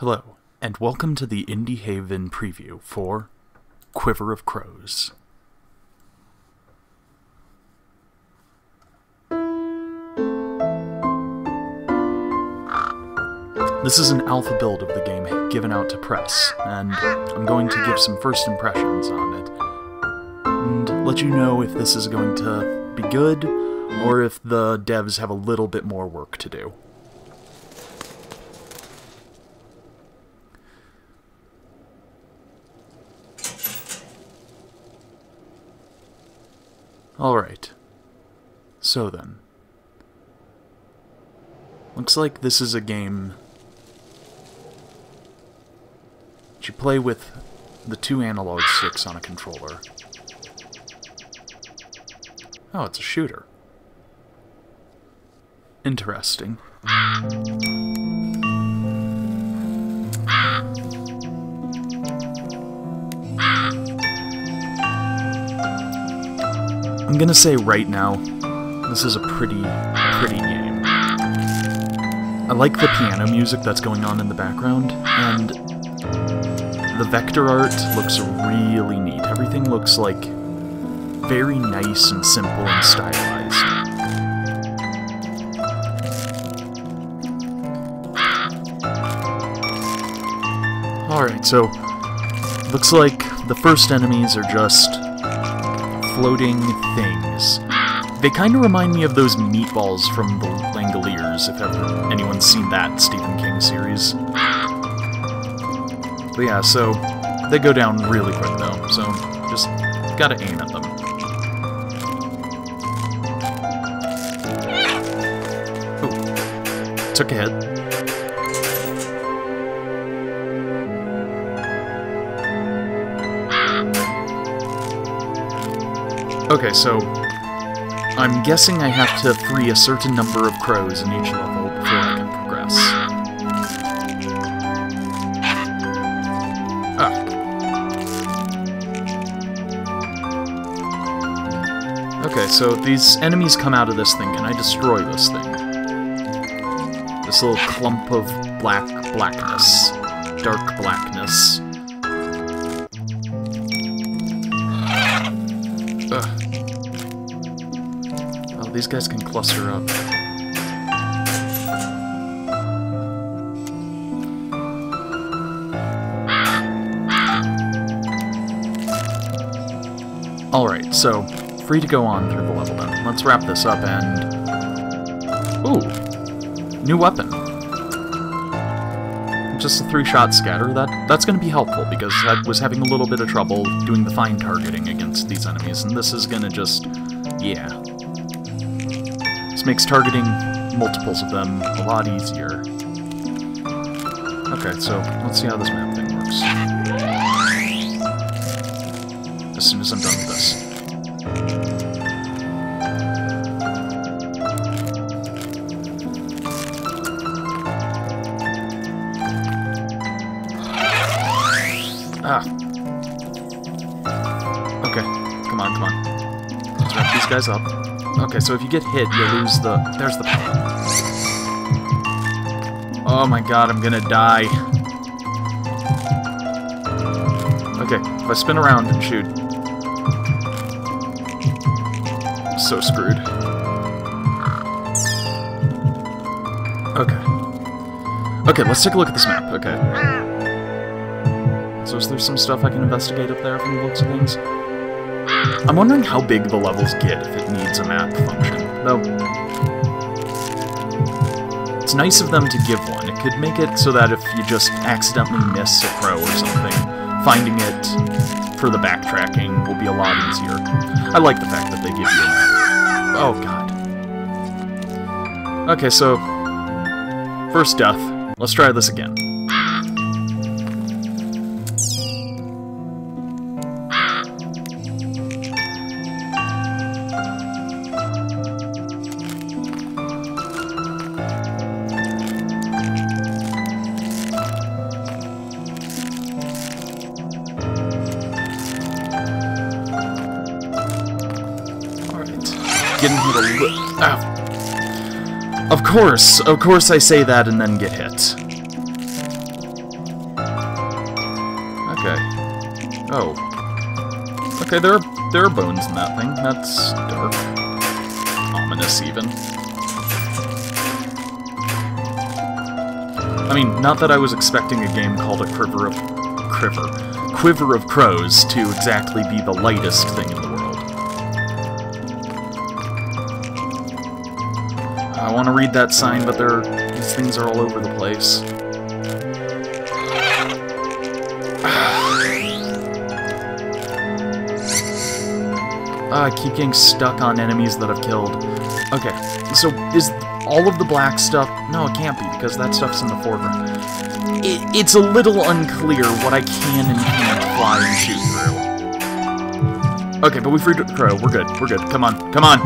Hello, and welcome to the Indie Haven preview for Quiver of Crows. This is an alpha build of the game given out to press, and I'm going to give some first impressions on it, and let you know if this is going to be good, or if the devs have a little bit more work to do. Alright. So then. Looks like this is a game that you play with the two analog sticks on a controller. Oh, it's a shooter. Interesting. Gonna say right now, this is a pretty, pretty game. I like the piano music that's going on in the background, and the vector art looks really neat. Everything looks like very nice and simple and stylized. Alright, so looks like the first enemies are just floating things. They kind of remind me of those meatballs from the Langoliers, if ever anyone's seen that Stephen King series. But yeah, so they go down really quick though, so just gotta aim at them. Ooh. Took a hit. Okay, so I'm guessing I have to free a certain number of crows in each level before I can progress. Ah. Okay, so these enemies come out of this thing. Can I destroy this thing? This little clump of black blackness. Dark blackness. These guys can cluster up. Alright, so, free to go on through the level then. Let's wrap this up and... Ooh! New weapon. Just a three-shot scatter. That That's going to be helpful, because I was having a little bit of trouble doing the fine targeting against these enemies, and this is going to just... yeah. This makes targeting multiples of them a lot easier. Okay, so let's see how this map thing works. As soon as I'm done with this. Ah. Okay, come on, come on. Let's wrap these guys up. Okay, so if you get hit, you lose the... There's the. Oh my god, I'm gonna die. Okay, if I spin around and shoot... I'm so screwed. Okay. Okay, let's take a look at this map. Okay. So is there some stuff I can investigate up there from the looks of things? I'm wondering how big the levels get if it needs a map function, though. It's nice of them to give one. It could make it so that if you just accidentally miss a crow or something, finding it for the backtracking will be a lot easier. I like the fact that they give you a map. Oh god. Okay, so... First death. Let's try this again. Ah. Of course, of course I say that and then get hit. Okay. Oh. Okay, there are, there are bones in that thing. That's dark. Ominous, even. I mean, not that I was expecting a game called a Quiver of... Quiver. Quiver of Crows to exactly be the lightest thing in I want to read that sign, but there these things are all over the place. Uh, I keep getting stuck on enemies that I've killed. Okay, so is all of the black stuff... No, it can't be, because that stuff's in the foreground. It, it's a little unclear what I can and can't fly and shoot through. Okay, but we freed the crow. We're good. We're good. Come on. Come on.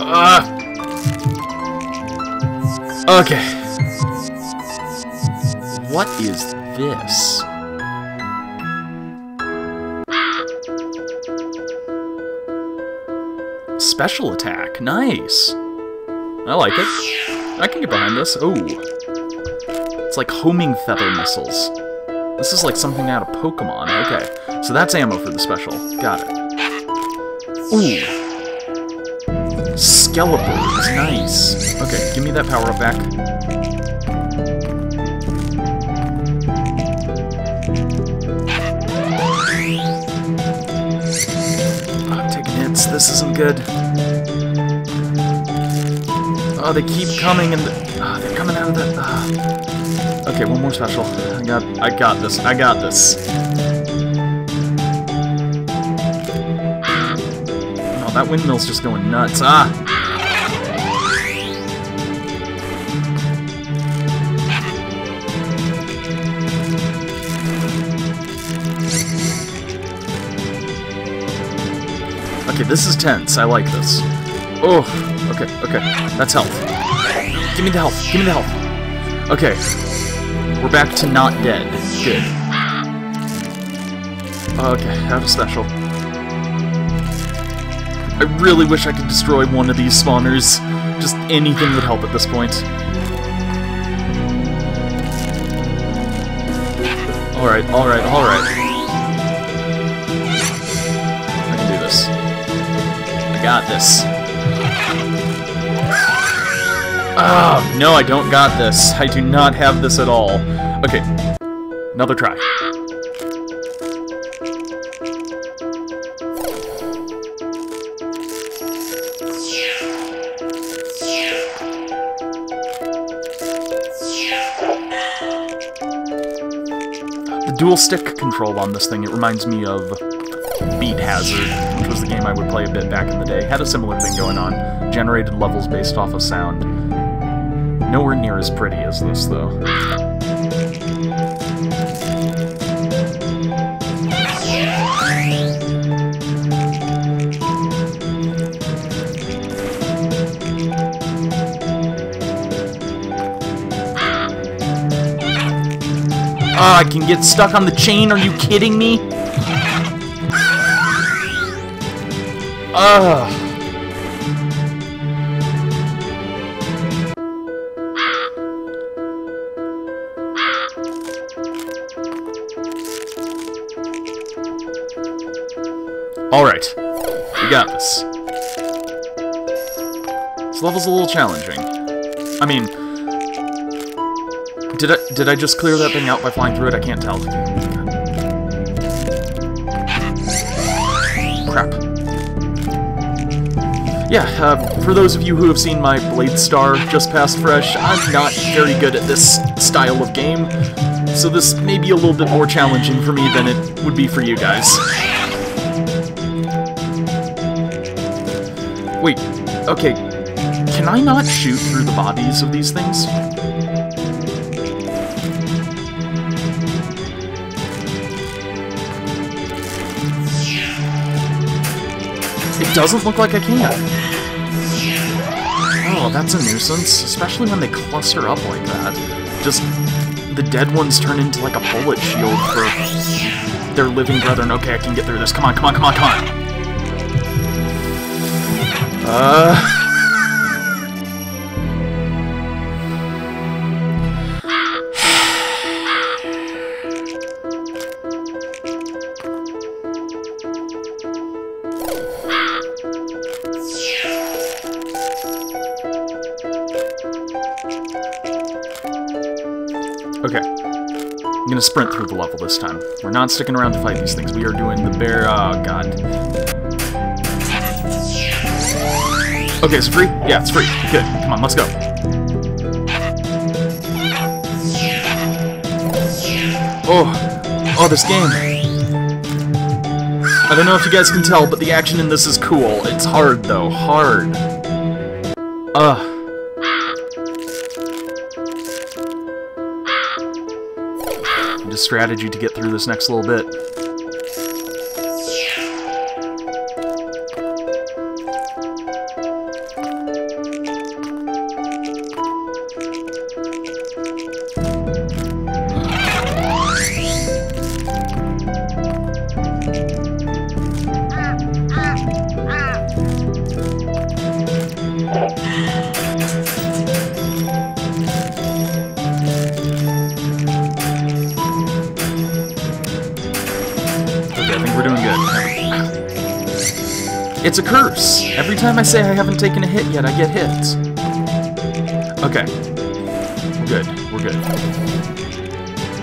Uh. Okay. What is this? Special attack. Nice. I like it. I can get behind this. Oh. It's like homing feather missiles. This is like something out of Pokemon. Okay. So that's ammo for the special. Got it. Ooh. Skelebirds. Nice. Okay, give me that power-up back. I'm taking hits. This isn't good. Oh, they keep coming and the, oh, they're coming out of the. ah. Okay, one more special. I got. I got this. I got this. Oh, that windmill's just going nuts. Ah. Okay, this is tense. I like this. Oh, okay, okay. That's health. Give me the health. Give me the health. Okay. We're back to not dead. Good. Okay, have a special. I really wish I could destroy one of these spawners. Just anything would help at this point. Alright, alright, alright. Got this. Oh, no, I don't got this. I do not have this at all. Okay, another try. The dual stick control on this thing, it reminds me of Beat Hazard, which was the game I would play a bit back in the day. Had a similar thing going on. Generated levels based off of sound. Nowhere near as pretty as this, though. Ah, I can get stuck on the chain, are you kidding me? Ugh. Alright. We got this. This level's a little challenging. I mean... Did I, did I just clear that thing out by flying through it? I can't tell. Yeah, uh, for those of you who have seen my Blade Star just past fresh, I'm not very good at this style of game, so this may be a little bit more challenging for me than it would be for you guys. Wait, okay, can I not shoot through the bodies of these things? It doesn't look like I can. Oh, that's a nuisance, especially when they cluster up like that. Just, the dead ones turn into like a bullet shield for their living brethren. Okay, I can get through this. Come on, come on, come on, come on! Uh... gonna sprint through the level this time. We're not sticking around to fight these things. We are doing the bear... Oh, God. Okay, it's free? Yeah, it's free. Good. Come on, let's go. Oh. Oh, this game. I don't know if you guys can tell, but the action in this is cool. It's hard, though. Hard. Ugh. Strategy to get through this next little bit. It's a curse! Every time I say I haven't taken a hit yet, I get hits. Okay. We're good. We're good.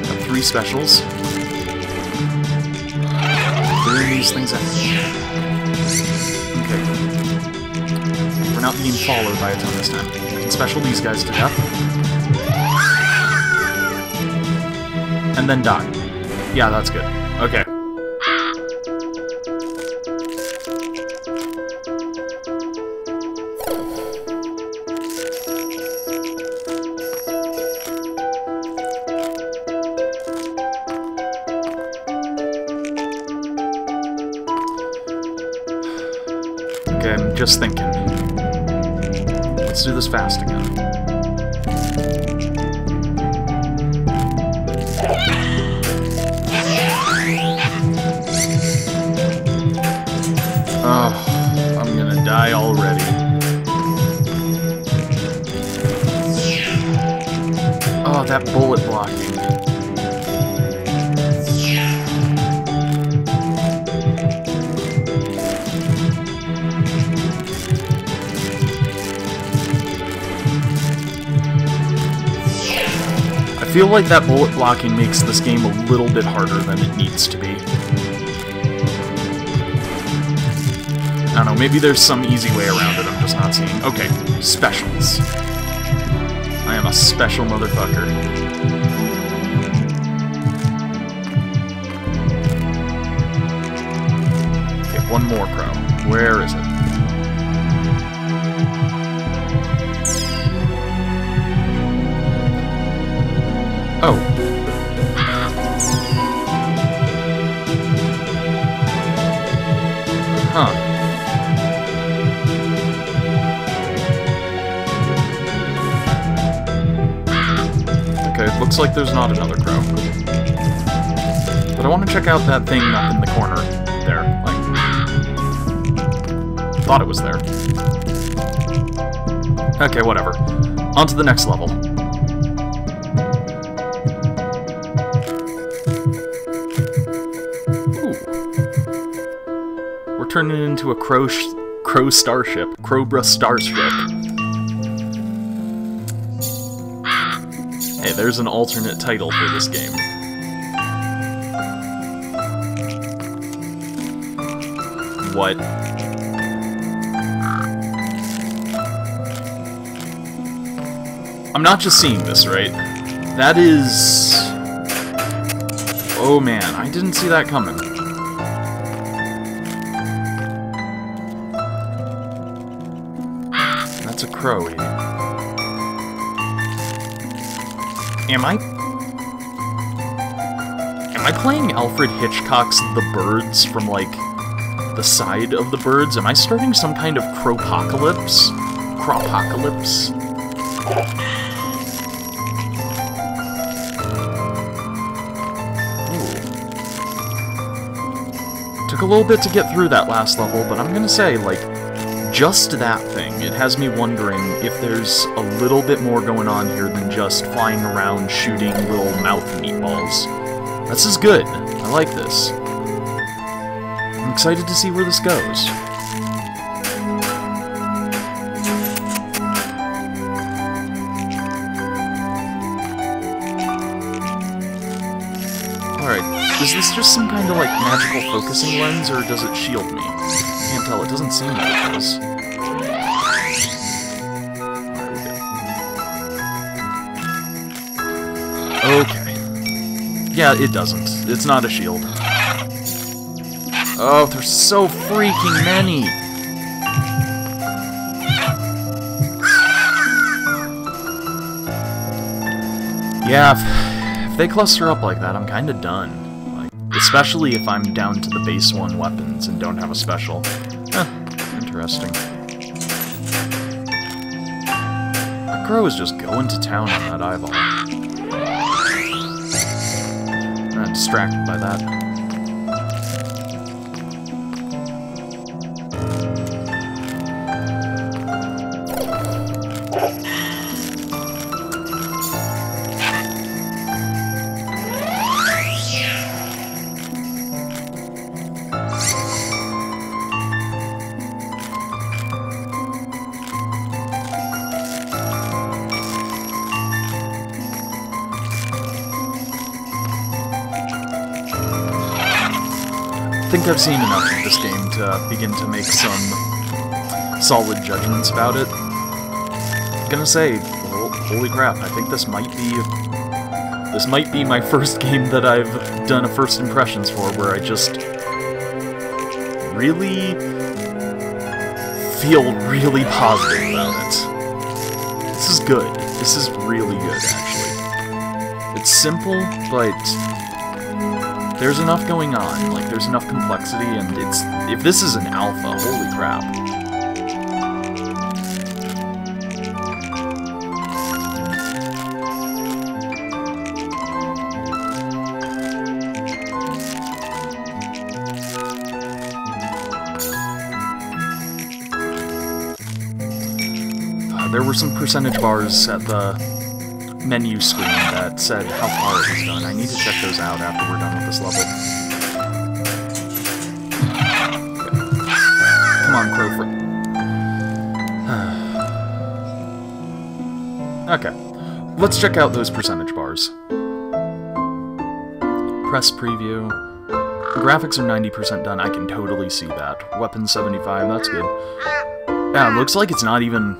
Got three specials. Clearing these things out. Okay. We're not being followed by a ton this time. I can special these guys to death. And then die. Yeah, that's good. Just thinking. Let's do this fast again. Oh, I'm gonna die already. Oh, that bullet blocking. Feel like that bullet blocking makes this game a little bit harder than it needs to be. I don't know, maybe there's some easy way around it I'm just not seeing. Okay, specials. I am a special motherfucker. Okay, one more crow. Where is it? Looks like there's not another crow. But I want to check out that thing up in the corner there. Like, thought it was there. Okay, whatever. On to the next level. We're turning into a crow, crow starship. Crowbra starship. There's an alternate title for this game. What? I'm not just seeing this, right? That is... Oh man, I didn't see that coming. That's a crow eating. Am I... Am I playing Alfred Hitchcock's The Birds from, like, the side of the birds? Am I starting some kind of crowpocalypse? Cropocalypse? Took a little bit to get through that last level, but I'm gonna say, like, just that thing, it has me wondering if there's a little bit more going on here than just flying around shooting little mouth meatballs. This is good. I like this. I'm excited to see where this goes. Alright, is this just some kind of, like, magical focusing lens, or does it shield me? Can't tell, it doesn't seem like it does. Okay. Yeah, it doesn't. It's not a shield. Oh, there's so freaking many! Yeah, if, if they cluster up like that, I'm kinda done. Especially if I'm down to the base one weapons and don't have a special. Huh, interesting. Crow is just going to town on that eyeball. I'm distracted by that. Think I've seen enough of this game to uh, begin to make some solid judgments about it. I'm gonna say, holy crap, I think this might be... This might be my first game that I've done a first impressions for, where I just really feel really positive about it. This is good. This is really good, actually. It's simple, but there's enough going on, like there's enough complexity, and it's if this is an alpha, holy crap. Uh, there were some percentage bars at the menu screen that said how far it was done. I need to check those out after we're done with this level. Come on, Crowford. okay. Let's check out those percentage bars. Press preview. Graphics are 90% done, I can totally see that. Weapon 75, that's good. Yeah, looks like it's not even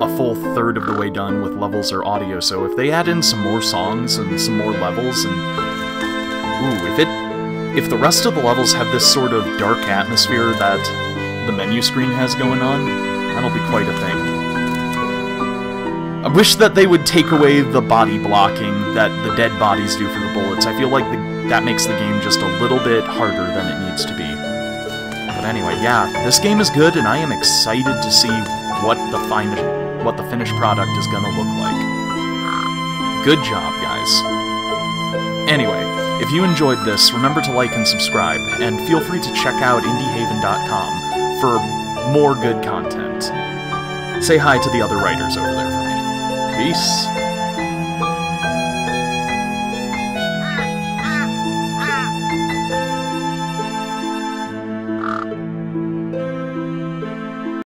a full third of the way done with levels or audio, so if they add in some more songs and some more levels and... Ooh, if it... If the rest of the levels have this sort of dark atmosphere that the menu screen has going on, that'll be quite a thing. I wish that they would take away the body blocking that the dead bodies do for the bullets. I feel like the, that makes the game just a little bit harder than it needs to be. But anyway, yeah, this game is good, and I am excited to see what the final what the finished product is gonna look like. Good job, guys. Anyway, if you enjoyed this, remember to like and subscribe, and feel free to check out indiehaven.com for more good content. Say hi to the other writers over there for me. Peace.